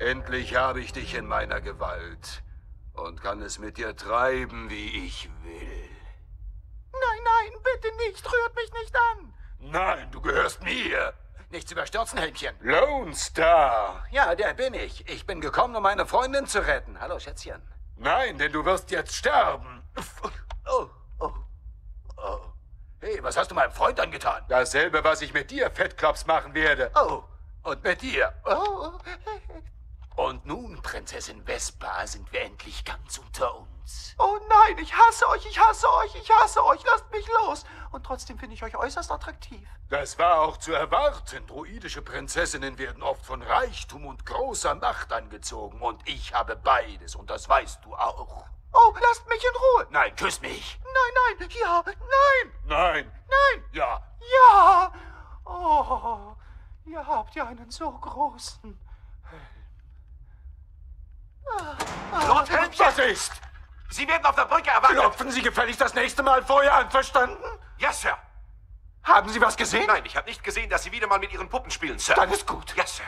Endlich habe ich dich in meiner Gewalt und kann es mit dir treiben, wie ich will. Nein, nein, bitte nicht. Rührt mich nicht an. Nein, du gehörst mir. Nichts überstürzen, Helmchen. Lone Star. Ja, der bin ich. Ich bin gekommen, um meine Freundin zu retten. Hallo, Schätzchen. Nein, denn du wirst jetzt sterben. Oh, oh, oh. Hey, was hast du meinem Freund angetan? Dasselbe, was ich mit dir, Fettklops, machen werde. Oh, Und mit dir. oh. Und nun, Prinzessin Vespa, sind wir endlich ganz unter uns. Oh nein, ich hasse euch, ich hasse euch, ich hasse euch, lasst mich los. Und trotzdem finde ich euch äußerst attraktiv. Das war auch zu erwarten. Druidische Prinzessinnen werden oft von Reichtum und großer Macht angezogen. Und ich habe beides. Und das weißt du auch. Oh, lasst mich in Ruhe. Nein, küss mich. Nein, nein, ja, nein, Nein. nein, Ja. ja. Oh, ihr habt ja einen so großen. Was ist? Sie werden auf der Brücke erwartet. Klopfen Sie gefälligst das nächste Mal vorher an, verstanden? Ja, Sir. Haben Sie was gesehen? Nein, ich habe nicht gesehen, dass Sie wieder mal mit Ihren Puppen spielen, Sir. Dann ist gut. Ja, Sir.